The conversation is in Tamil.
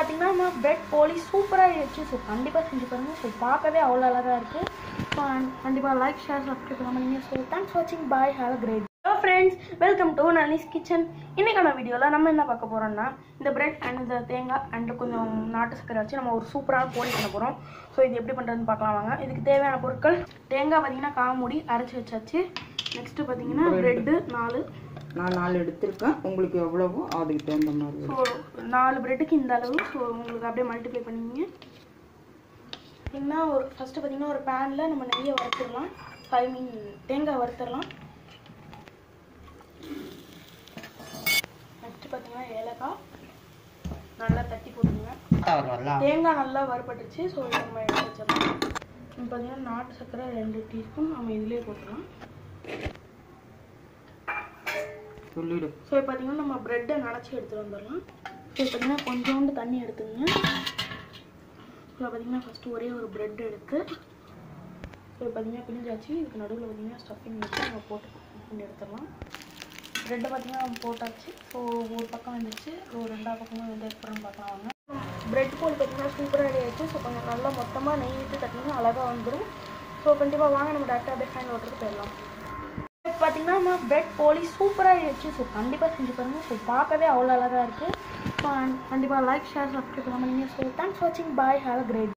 பார்த்தீங்கன்னா நம்ம பிரெட் போலி சூப்பராக ஆயிடுச்சு ஸோ கண்டிப்பாக செஞ்சு பாருங்கள் ஸோ பார்க்கவே அவ்வளோ அழகாக இருக்குது ஸோ கண்டிப்பாக லைக் ஷேர் சப்ஸ்கிரைப் பண்ணாமல் ஸோ தேங்க்ஸ் வாட்சிங் bye have a great hello friends welcome to Nani's kitchen இன்றைக்கான வீடியோவில் நம்ம என்ன பார்க்க போகிறோம்னா இந்த பிரெட் அண்ட் இந்த தேங்காய் அண்ட் கொஞ்சம் நாட்டு சக்கரை வச்சு நம்ம ஒரு சூப்பரான போலி பண்ண போகிறோம் ஸோ இது எப்படி பண்ணுறதுன்னு பார்க்கலாம் வாங்க. இதுக்கு தேவையான பொருட்கள் தேங்காய் பார்த்தீங்கன்னா காமூடி அரைச்சி வச்சாச்சு. நெக்ஸ்ட்டு பார்த்தீங்கன்னா பிரெட்டு நாலு. நான் நாலு எடுத்திருக்கேன். உங்களுக்கு எவ்வளவோ அதுக்கு தகுந்த மாதிரி ஸோ நாலு பிரெட்டுக்கு இந்த அளவு. ஸோ உங்களுக்கு அப்படியே மல்டிப்ளை பண்ணிங்க. பார்த்தீங்கன்னா ஒரு ஃபஸ்ட்டு பார்த்தீங்கன்னா ஒரு பேனில் நம்ம நெய்யை வறுத்துடலாம். ஐ மீன் தேங்காய் வறுத்துடலாம். நெக்ஸ்ட்டு பார்த்தீங்கன்னா ஏலக்காய். நல்லா தட்டி போட்டுங்க. தேங்காய் நல்லா வறுபட்டுச்சு ஸோ நம்ம எடுத்து வச்சிடலாம். இப்போ பார்த்தீங்கன்னா நாட்டு சர்க்கரை ரெண்டு டீஸ்பூன் நம்ம இதிலே போட்டுடலாம். சொல்லிடு. ஸோ இப்போ பார்த்தீங்கன்னா நம்ம ப்ரெட்டை நனைச்சி எடுத்துகிட்டு வந்துடலாம். ஸோ பார்த்தீங்கன்னா கொஞ்சோண்டு தண்ணி எடுத்துங்க. ஸோ பார்த்தீங்கன்னா ஃபஸ்ட்டு ஒரே ஒரு ப்ரெட் எடுத்து ஸோ பார்த்தீங்கன்னா பிரிஞ்சாச்சு. இதுக்கு நடுவில் பார்த்தீங்கன்னா ஸ்டஃபிங் வச்சு நம்ம போட்டு பண்ணி எடுத்துடலாம். ப்ரெட்டை பார்த்தீங்கன்னா நம்ம போட்டாச்சு. ஸோ ஒரு பக்கம் வந்துச்சு. ஒரு ரெண்டாவது பக்கமும் வந்து எப்படின்னு பார்க்கலாம் வாங்க. ப்ரெட் போல் பார்த்தீங்கன்னா சூப்பராக ரெடி ஆயிடுச்சு. ஸோ கொஞ்சம் நல்லா மொத்தமாக நெய் விட்டு தட்டிங்கன்னா அழகாக வந்துடும் ஸோ கண்டிப்பாக வாங்க நம்ம டேரெக்டாக அப்படியே ஃபைன் ஓட்டுறதுக்கு போயிடலாம். பார்த்தீங்கன்னா நம்ம பிரெட் போலி சூப்பராக இருந்துச்சு. ஸோ கண்டிப்பாக செஞ்சு பாருங்கள் ஸோ பார்க்கவே அவ்வளோ அழகாக இருக்குது ஸோ கண்டிப்பாக லைக் ஷேர் சப்ஸ்கிரைப் பண்ணாமல் ஸோ தேங்க்ஸ் வாட்சிங் பாய் ஹாவ் அ கிரேட்